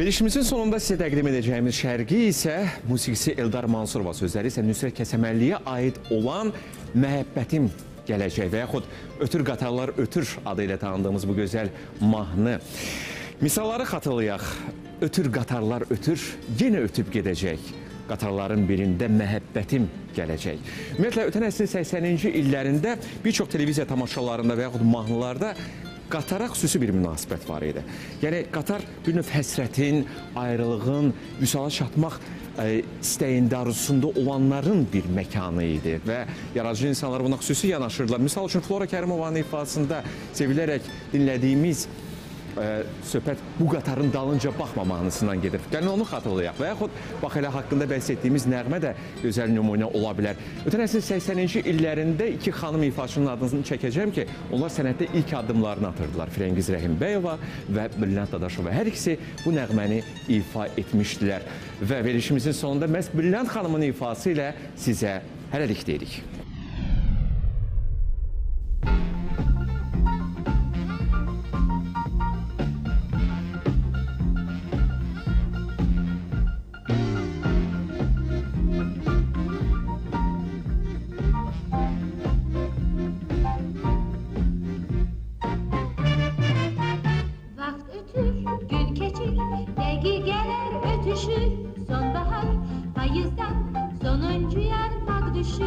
Verilişimizin sonunda sizə təqdim edəcəyimiz şərqi isə musiqisi Eldar Mansurova, sözləri isə Nüsrət Kəsəməlliyə aid olan Məhəbbətim gələcək və yaxud Ötür qatarlar ötür adı ilə tanındığımız bu gözəl mahnı. Misalları xatırlayaq. Ötür qatarlar ötür, yenə ötüb gedəcək. Qatarların birində məhəbbətim gələcək. Ümumiyyətlə, ötən əsrin 80-ci illərində bir çox televiziya tamaşalarında və yaxud mahnılarda qatara xüsusi bir münasibət var idi. Yəni qatar bir növ həsrətin, ayrılığın, vüsala çatmaq ə, istəyində, arzusunda olanların bir məkanı idi və yaradıcı insanlar buna xüsusi yanaşırdılar. Misal üçün Flora Kərimovanın ifasında sevilərək dinlədiyimiz ə, söhbət bu qatarın dalınca baxma mahnısından gedir. Gəlin onu xatırlayaq və yaxud bax elə haqqında bəhs etdiyimiz nəğmə də gözəl nümunə ola bilər. Ötən əsrin 80-ci illərində iki xanım ifaçının adını çəkəcəm ki, onlar sənətdə ilk addımlarını atırdılar. Firəngiz Rəhimbəyova və Brilliant Dadaşova. Hər ikisi bu nəğməni ifa etmişdilər və verilişimizin sonunda məhz Brilliant xanımın ifası ilə sizə hələlik deyirik.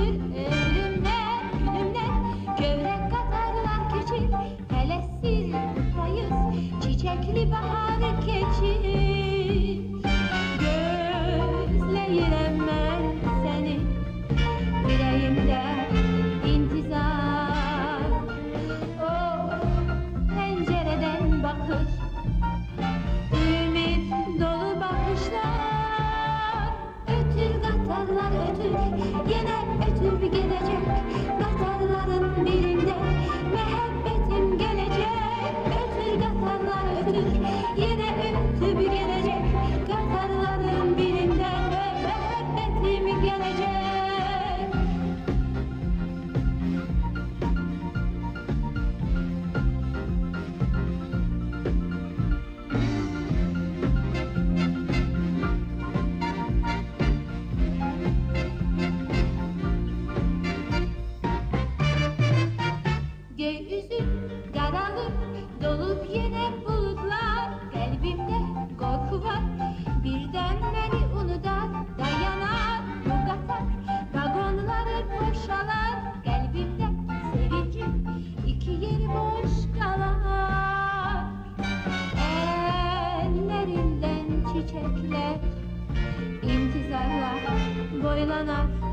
it. Eh? Qatarlar ötür Yine ötüp gelecek Loyola Nash.